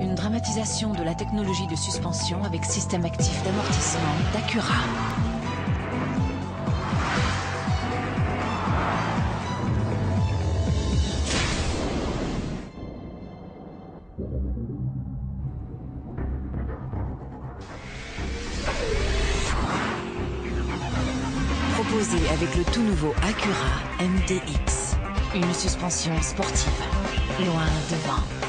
Une dramatisation de la technologie de suspension avec système actif d'amortissement d'Acura. Proposé avec le tout nouveau Acura MDX. Une suspension sportive, loin devant.